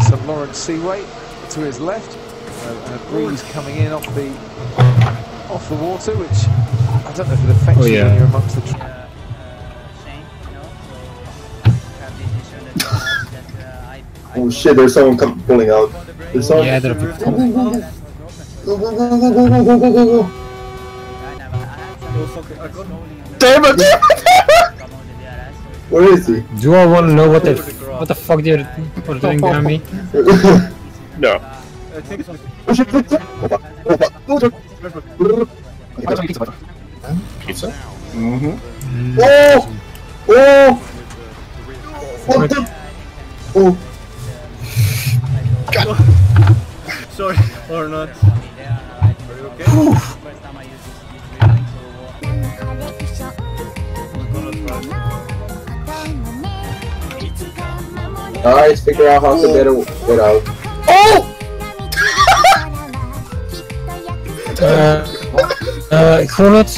St Lawrence Seaway to his left, uh, and a breeze coming in off the off the water, which I don't know if it affects Oh, you yeah. when you're amongst the. Tr- uh, uh, Shane, you know, so uh, have this issue that, that I, I Oh shit, there's someone come pulling out. There's someone. Yeah, there are people. Go, go, go, go, go, go, go, go, go, go, go. I never I had Damn it! come on the DRS, so Where is he? Do I want to know what the what the fuck they're what they're doing behind me? No. Oh. Pizza? Mm-hmm. Oh! Oh! What the? Oh! Sorry, or not. are right. First Alright, figure out how to get it out. Oh! uh, uh,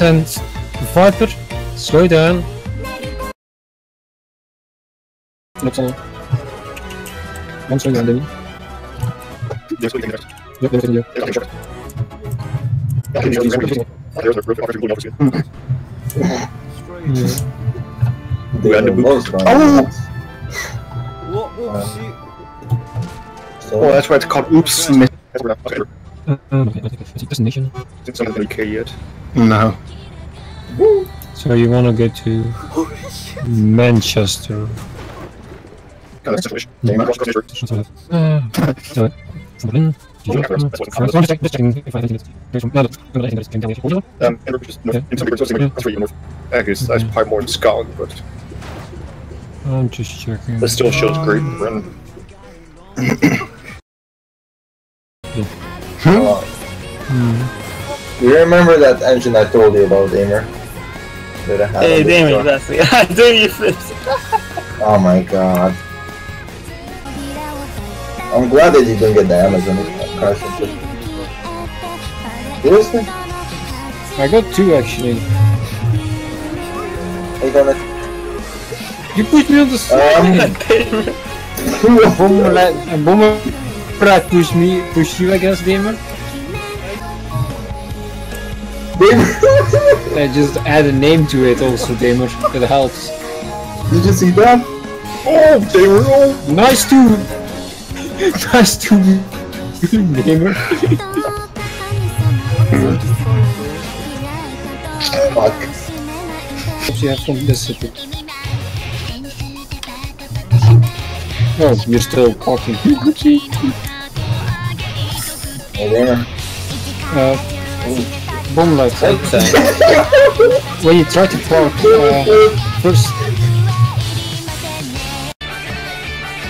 and Viper, slow down. Not all. One slow down, David. Yes, we can do it. Yep, we can do it. Yeah, I'm sure. Yeah, I'm sure. Yeah, I'm sure. There's a roof opportunity to go now for you. Yeah. We had so oh, that's why it's called Oops uh, it's destination. It's not the yet. No. So you want to get to Manchester? Manchester. Uh, so, Berlin. Um, more in Scotland, but I'm just checking. that still shows great in Britain. uh, Hmm. you remember that engine I told you about, Damer? That I had Hey, on this it, that's me. I'm doing it flips. Oh my god. I'm glad that you didn't get the Amazon crash Seriously? I got two actually. Are you gonna... You pushed me on the side. Um... Bomberlad, Bomberlad pushed me, pushed you, I guess, Damon. I just add a name to it also, Damon. It helps. Did you see that? Oh, they were all. Nice to, nice to, Damon. Fuck. Hope you have from this Oh, you're still talking. Hey, Damer. Uh, Bomberlad. When you try to park, uh, first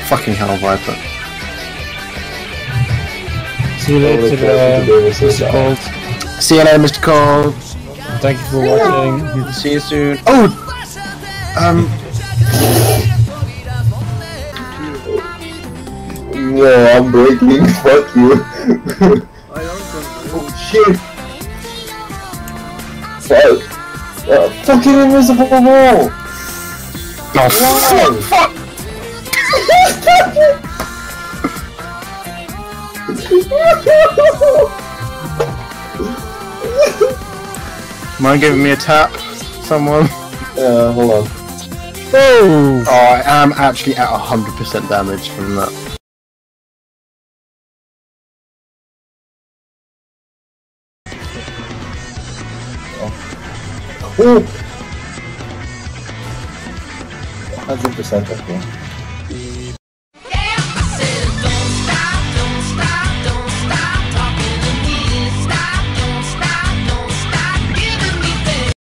Fucking hell, Viper. See you later, uh, Mr. Cold. See you later, Mr. Cole. Thank you for watching. See you soon. Oh! Um, No, I'm breaking. Fuck you. I don't oh shit. Fuck. Uh, fucking invisible wall. oh, Why? Mind giving me a tap? Someone? Uh, hold on. Oh! Oh, I am actually at 100% damage from that. então. Uh! gente um pessoal aqui.